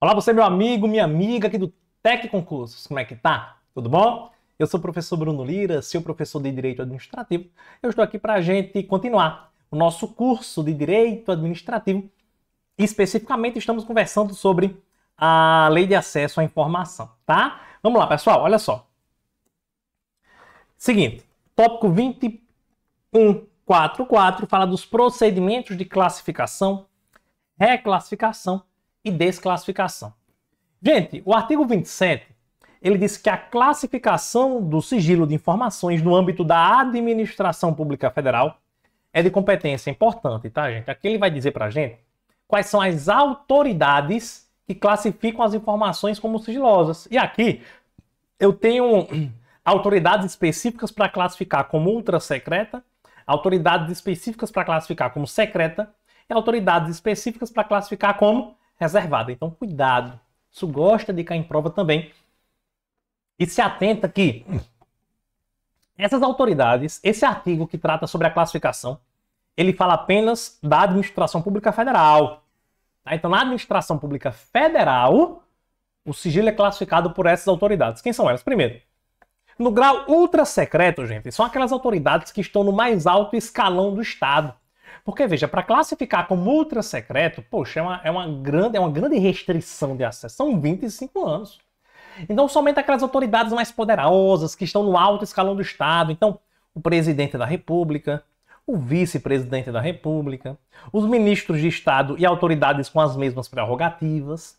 Olá, você meu amigo, minha amiga aqui do Tec Concursos. Como é que tá? Tudo bom? Eu sou o professor Bruno Lira, seu professor de Direito Administrativo. Eu estou aqui para a gente continuar o nosso curso de Direito Administrativo. Especificamente estamos conversando sobre a Lei de Acesso à Informação, tá? Vamos lá, pessoal, olha só. Seguinte, tópico 2144 fala dos procedimentos de classificação, reclassificação e desclassificação. Gente, o artigo 27, ele diz que a classificação do sigilo de informações no âmbito da administração pública federal é de competência importante, tá, gente? Aqui ele vai dizer pra gente quais são as autoridades que classificam as informações como sigilosas. E aqui eu tenho autoridades específicas para classificar como ultra secreta, autoridades específicas para classificar como secreta e autoridades específicas para classificar como reservada. Então, cuidado. Isso gosta de cair em prova também. E se atenta que essas autoridades, esse artigo que trata sobre a classificação, ele fala apenas da administração pública federal. Tá? Então, na administração pública federal, o sigilo é classificado por essas autoridades. Quem são elas? Primeiro, no grau ultra secreto, gente, são aquelas autoridades que estão no mais alto escalão do Estado. Porque, veja, para classificar como ultra secreto, poxa, é uma, é, uma grande, é uma grande restrição de acesso. São 25 anos. Então, somente aquelas autoridades mais poderosas que estão no alto escalão do Estado. Então, o presidente da República, o vice-presidente da República, os ministros de Estado e autoridades com as mesmas prerrogativas,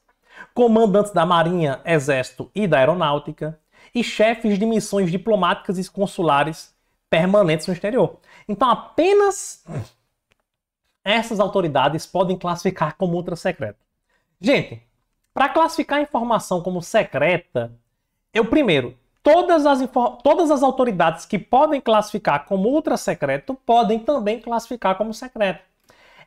comandantes da Marinha, Exército e da Aeronáutica, e chefes de missões diplomáticas e consulares permanentes no exterior. Então, apenas essas autoridades podem classificar como ultra secreta. Gente, para classificar a informação como secreta, eu primeiro, todas as, todas as autoridades que podem classificar como ultra secreto podem também classificar como secreto.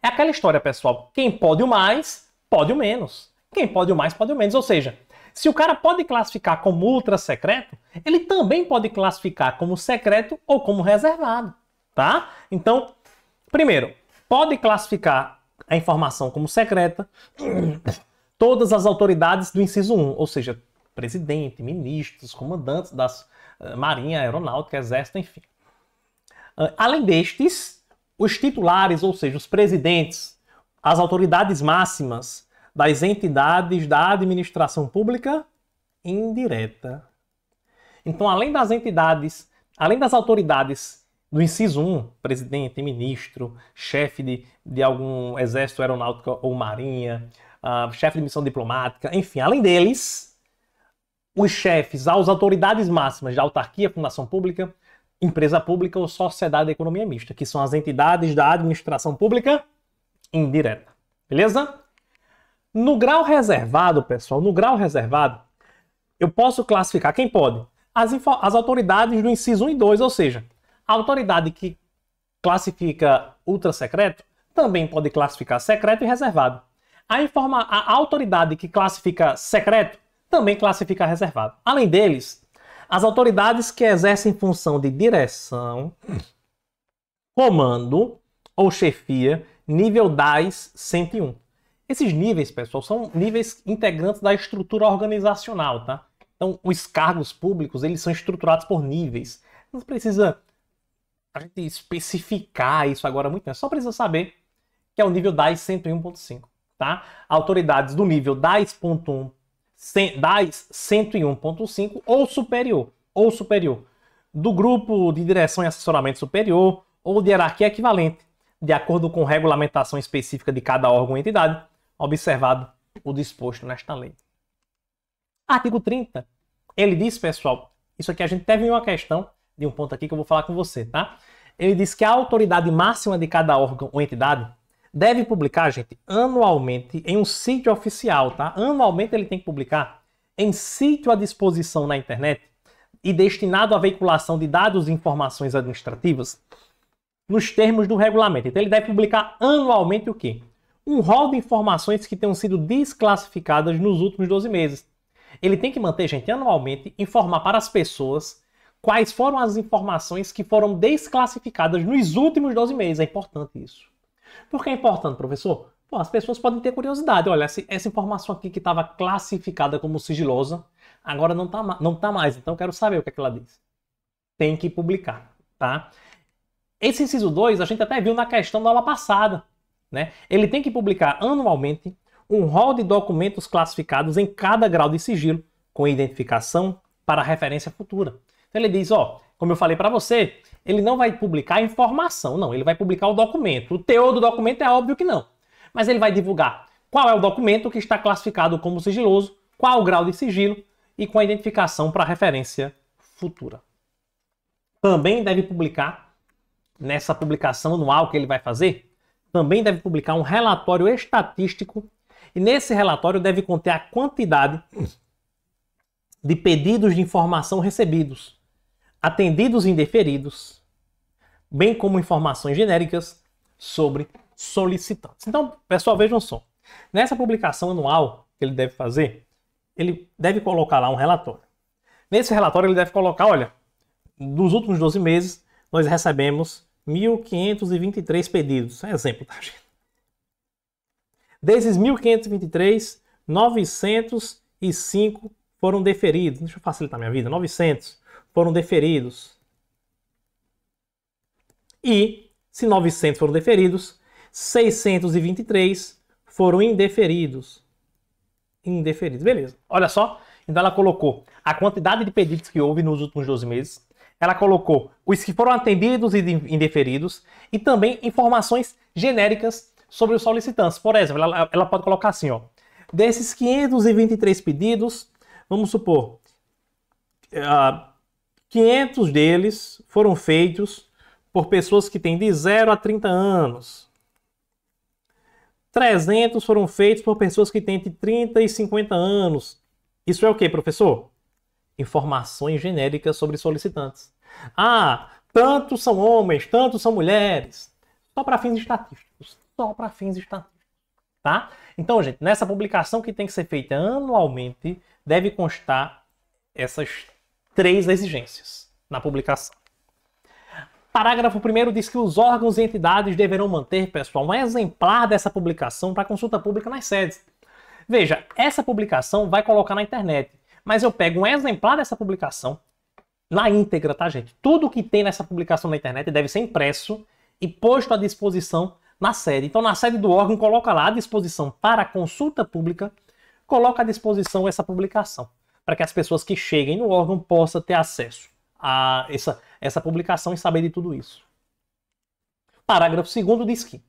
É aquela história, pessoal. Quem pode o mais, pode o menos. Quem pode o mais, pode o menos. Ou seja, se o cara pode classificar como ultra secreto, ele também pode classificar como secreto ou como reservado, tá? Então, primeiro, pode classificar a informação como secreta todas as autoridades do inciso 1, ou seja, presidente, ministros, comandantes das uh, Marinha, Aeronáutica, Exército, enfim. Uh, além destes, os titulares, ou seja, os presidentes, as autoridades máximas das entidades da administração pública indireta. Então, além das entidades, além das autoridades do inciso 1, presidente, ministro, chefe de, de algum exército aeronáutico ou marinha, uh, chefe de missão diplomática, enfim, além deles, os chefes, as autoridades máximas de autarquia, fundação pública, empresa pública ou sociedade de economia mista, que são as entidades da administração pública indireta. Beleza? No grau reservado, pessoal, no grau reservado, eu posso classificar quem pode? As, as autoridades do inciso 1 e 2, ou seja, a autoridade que classifica ultra secreto também pode classificar secreto e reservado. A, informa a autoridade que classifica secreto também classifica reservado. Além deles, as autoridades que exercem função de direção, comando ou chefia, nível DAS 101. Esses níveis, pessoal, são níveis integrantes da estrutura organizacional, tá? Então, os cargos públicos, eles são estruturados por níveis. Não precisa a gente especificar isso agora muito, né? só precisa saber que é o nível DAS 101.5, tá? Autoridades do nível DAS, 1, DAS 101.5 ou superior, ou superior, do grupo de direção e assessoramento superior ou de hierarquia equivalente, de acordo com regulamentação específica de cada órgão ou entidade, observado o disposto nesta lei. Artigo 30. Ele diz, pessoal, isso aqui a gente teve uma questão de um ponto aqui que eu vou falar com você, tá? Ele diz que a autoridade máxima de cada órgão ou entidade deve publicar, gente, anualmente em um sítio oficial, tá? Anualmente ele tem que publicar em sítio à disposição na internet e destinado à veiculação de dados e informações administrativas nos termos do regulamento. Então ele deve publicar anualmente o quê? Um rol de informações que tenham sido desclassificadas nos últimos 12 meses. Ele tem que manter, gente, anualmente, informar para as pessoas quais foram as informações que foram desclassificadas nos últimos 12 meses. É importante isso. Por que é importante, professor? As pessoas podem ter curiosidade. Olha, essa, informação aqui que estava classificada como sigilosa, agora não está não tá mais. Então quero saber o que, é que ela diz. Tem que publicar, tá? Esse inciso 2 a gente até viu na questão da aula passada. Né? Ele tem que publicar anualmente um rol de documentos classificados em cada grau de sigilo, com identificação para referência futura. Então ele diz, ó, como eu falei para você, ele não vai publicar informação, não, ele vai publicar o documento. O teor do documento é óbvio que não, mas ele vai divulgar qual é o documento que está classificado como sigiloso, qual o grau de sigilo e com a identificação para referência futura. Também deve publicar, nessa publicação anual que ele vai fazer, também deve publicar um relatório estatístico e nesse relatório deve conter a quantidade de pedidos de informação recebidos, atendidos e indeferidos, bem como informações genéricas sobre solicitantes. Então, pessoal, vejam só. Nessa publicação anual que ele deve fazer, ele deve colocar lá um relatório. Nesse relatório ele deve colocar, olha, dos últimos 12 meses nós recebemos 1.523 pedidos. É exemplo, tá, gente? Desses 1.523, 905 foram deferidos. Deixa eu facilitar minha vida. 900 foram deferidos. E, se 900 foram deferidos, 623 foram indeferidos. Indeferidos, beleza. Olha só, então ela colocou a quantidade de pedidos que houve nos últimos 12 meses, ela colocou os que foram atendidos e indeferidos e também informações genéricas sobre os solicitantes. Por exemplo, ela, ela pode colocar assim, ó, desses 523 pedidos, vamos supor, uh, ah, 500 deles foram feitos por pessoas que têm de 0 a 30 anos. 300 foram feitos por pessoas que têm de 30 e 50 anos. Isso é o que, professor? Informações genéricas sobre solicitantes. Ah, tantos são homens, tantos são mulheres. Só para fins estatísticos. Só para fins estatísticos. Tá? Então, gente, nessa publicação que tem que ser feita anualmente, deve constar essas três exigências na publicação. Parágrafo 1 diz que os órgãos e entidades deverão manter, pessoal, um exemplar dessa publicação para consulta pública nas sedes. Veja, essa publicação vai colocar na internet mas eu pego um exemplar dessa publicação na íntegra, tá, gente? Tudo que tem nessa publicação na internet deve ser impresso e posto à disposição na sede. Então, na sede do órgão, coloca lá à disposição para consulta pública, coloca à disposição essa publicação, para que as pessoas que cheguem no órgão possam ter acesso a essa, essa publicação e saber de tudo isso. Parágrafo 2 diz que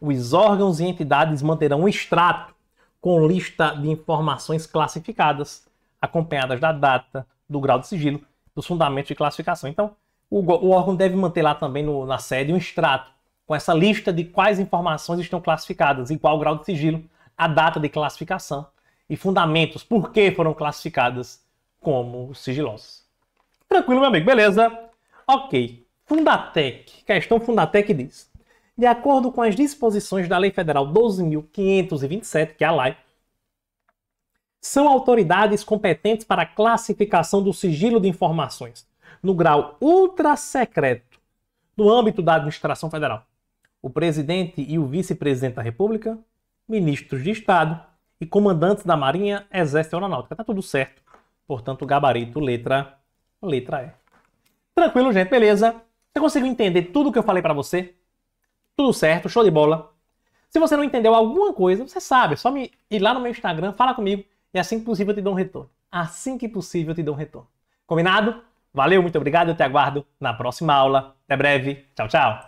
os órgãos e entidades manterão um extrato com lista de informações classificadas acompanhadas da data, do grau de sigilo, dos fundamentos de classificação. Então, o, o órgão deve manter lá também no, na sede um extrato com essa lista de quais informações estão classificadas, em qual grau de sigilo, a data de classificação e fundamentos por que foram classificadas como sigilosas. Tranquilo, meu amigo, beleza? Ok. Fundatec, questão Fundatec diz: de acordo com as disposições da Lei Federal 12.527, que é a LAI, são autoridades competentes para a classificação do sigilo de informações no grau ultra secreto no âmbito da administração federal. O presidente e o vice-presidente da República, ministros de Estado e comandantes da Marinha, Exército e Aeronáutica. Tá tudo certo. Portanto, gabarito, letra, letra E. Tranquilo, gente, beleza? Você conseguiu entender tudo que eu falei para você? Tudo certo, show de bola. Se você não entendeu alguma coisa, você sabe, é só me ir lá no meu Instagram, fala comigo e assim que possível eu te dou um retorno. Assim que possível eu te dou um retorno. Combinado? Valeu, muito obrigado, eu te aguardo na próxima aula. Até breve. Tchau, tchau.